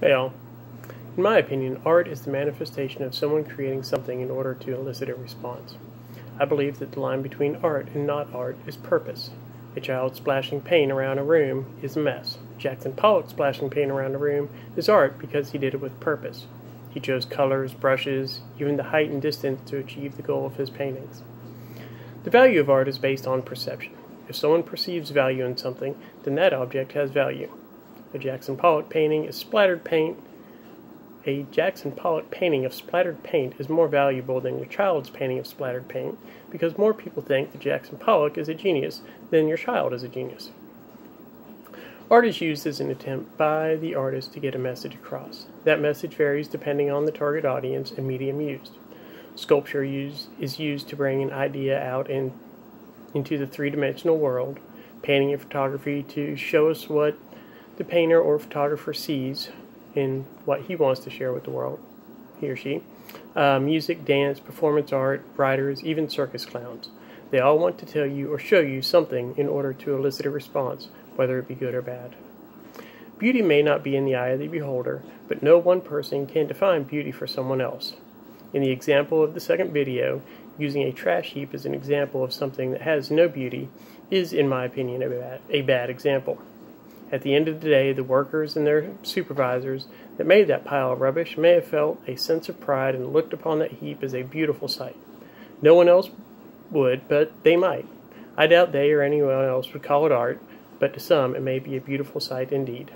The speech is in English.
Hey all. In my opinion, art is the manifestation of someone creating something in order to elicit a response. I believe that the line between art and not art is purpose. A child splashing paint around a room is a mess. Jackson Pollock splashing paint around a room is art because he did it with purpose. He chose colors, brushes, even the height and distance to achieve the goal of his paintings. The value of art is based on perception. If someone perceives value in something, then that object has value. A Jackson Pollock painting is splattered paint. A Jackson Pollock painting of splattered paint is more valuable than your child's painting of splattered paint because more people think that Jackson Pollock is a genius than your child is a genius. Art is used as an attempt by the artist to get a message across. That message varies depending on the target audience and medium used. Sculpture use, is used to bring an idea out in, into the three dimensional world, painting and photography to show us what the painter or photographer sees in what he wants to share with the world, he or she. Uh, music, dance, performance art, writers, even circus clowns. They all want to tell you or show you something in order to elicit a response, whether it be good or bad. Beauty may not be in the eye of the beholder, but no one person can define beauty for someone else. In the example of the second video, using a trash heap as an example of something that has no beauty is, in my opinion, a bad, a bad example. At the end of the day, the workers and their supervisors that made that pile of rubbish may have felt a sense of pride and looked upon that heap as a beautiful sight. No one else would, but they might. I doubt they or anyone else would call it art, but to some it may be a beautiful sight indeed.